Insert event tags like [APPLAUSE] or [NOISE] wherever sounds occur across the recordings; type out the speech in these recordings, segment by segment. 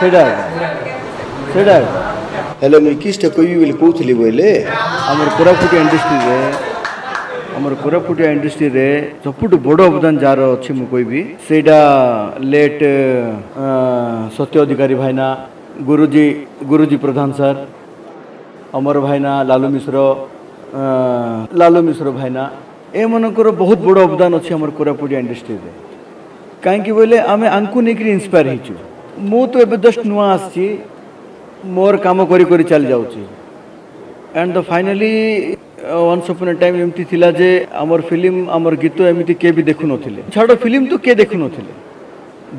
ସେଟା ସେଟା ହେଲେ ମୁଇଁ କିଛଟା କହିବି ବୋଲି କହୁଥିଲି ବୋଇଲେ ଆମର କୋରାପୁଟିଆ ଇଣ୍ଡଷ୍ଟ୍ରିରେ ଆମର କୋରାପୁଟିଆ ଇଣ୍ଡଷ୍ଟ୍ରିରେ ସବୁଠୁ ବଡ଼ ଅବଦାନ ଯାହାର ଅଛି ମୁଁ କହିବି ସେଇଟା ଲେଟ୍ ସତ୍ୟ ଅଧିକାରୀ ଭାଇନା ଗୁରୁଜୀ ଗୁରୁଜୀ ପ୍ରଧାନ ସାର୍ ଅମର ଭାଇନା ଲାଲୁ ମିଶ୍ର ଲାଲୁ ମିଶ୍ର ଭାଇନା ଏମାନଙ୍କର ବହୁତ ବଡ଼ ଅବଦାନ ଅଛି ଆମର କୋରାପୁଟିଆ ଇଣ୍ଡଷ୍ଟ୍ରିରେ କାହିଁକି ବୋଇଲେ ଆମେ ଆଙ୍କୁ ନେଇକରି ଇନ୍ସପାୟାର ହେଇଛୁ ମୁଁ ତ ଏବେ ଜଷ୍ଟ ନୂଆ ଆସିଛି ମୋର କାମ କରି କରି ଚାଲି ଯାଉଛି and the finally once upon a time ଏମିତି ଥିଲା ଯେ ଆମର ଫିଲ୍ମ ଆମର ଗୀତ ଏମିତି କିଏ ବି ଦେଖୁନଥିଲେ ଛାଡ଼ ଫିଲ୍ମ ତ କିଏ ଦେଖୁନଥିଲେ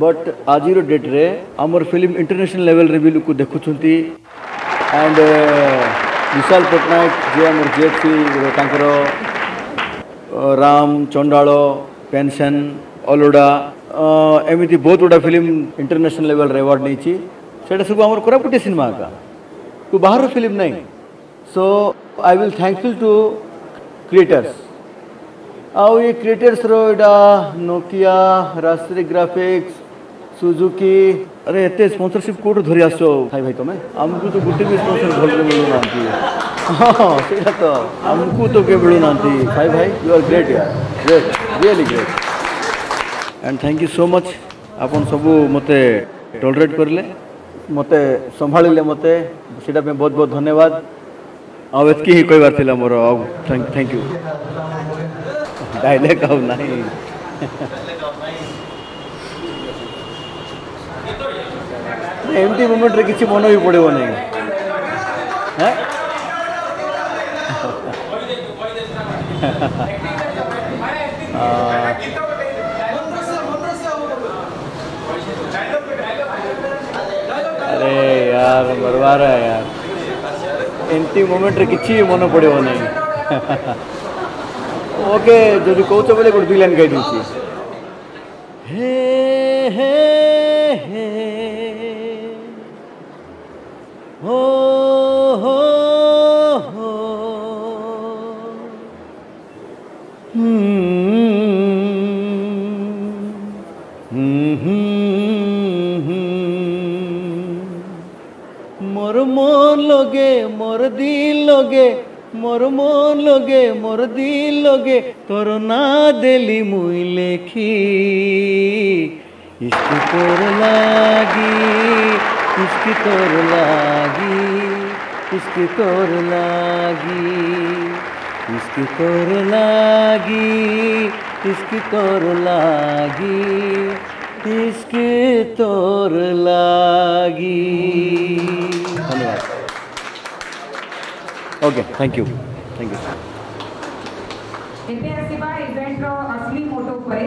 ବଟ୍ ଆଜିର ଡେଟ୍ରେ ଆମର ଫିଲ୍ମ ଇଣ୍ଟରନ୍ୟାସନାଲ୍ ଲେଭେଲ୍ରେ ବି ଲୋକ ଦେଖୁଛନ୍ତି ଆଣ୍ଡ ବିଶାଲ ପଟ୍ଟନାୟକ ଯିଏ ଆମର ଜି ଜିଏଫ୍ସି ତାଙ୍କର ରାମ ଚଣ୍ଡାଳ ପେନ୍ସନ୍ ଅଲୋଡ଼ା ଏମିତି ବହୁତ ଗୁଡ଼ା ଫିଲ୍ମ ଇଣ୍ଟରନ୍ୟାସନାଲ୍ ଲେଭେଲ୍ରେ ଆୱାର୍ଡ଼ ନେଇଛି ସେଇଟା ସବୁ ଆମର କୋରାପୁଟି ସିନେମା ଏକା ଟୁ ବାହାର ଫିଲ୍ମ ନାହିଁ so I will thankful to creators ଆଉ ଏ କ୍ରିଏଟର୍ସର ଏଇଟା ନୋକିଆ ରାଶ୍ରୀ ଗ୍ରାଫିକ୍ସ ସୁଜୁକି ଆରେ ଏତେ ସ୍ପନ୍ସରସିପ୍ କେଉଁଠୁ ଧରି ଆସୁଛ ଭାଇ ଭାଇ ତମେ ଆମକୁ ତ ଗୋଟେ ବି ସ୍ପନ୍ସର ଭଲରେ ମିଳୁନାହାନ୍ତି ହଁ ସେଇଟା ତ ଆମକୁ ତ କେବେ ମିଳୁନାହାନ୍ତି ଭାଇ ଭାଇ you are great Yaar great really great and thank you so much आप सब मत टोलरेट करें मत संभाले मत से बहुत बहुत धन्यवाद आतक ही कहार मोर थैंक यू डायलेक्ट आउ ना एमती मोमेंट कि मन भी पड़े ना हाँ यार मरवा है यार एंटी मोमेंट्री किसी मोनो पड़े हो [LAUGHS] ओके जो जो कहो बोले गुड लाइन कही दूसरी हे हम्म। मोर मन लगे मोर दिल लगे मोर मन लगे मोर दिल लगे तोर ना देली मुई लेखी इश्क तोर लागी इश्क तोर लागी इश्क तोर लागी इश्क तोर लागी इश्क तोर लागी इश्क तोर लागी okay thank you thank you ಇತಿಹಾಸ ಇವೆಂಟ್ ಅಸಲಿ ಮೋಟೋ ಕೊರೆ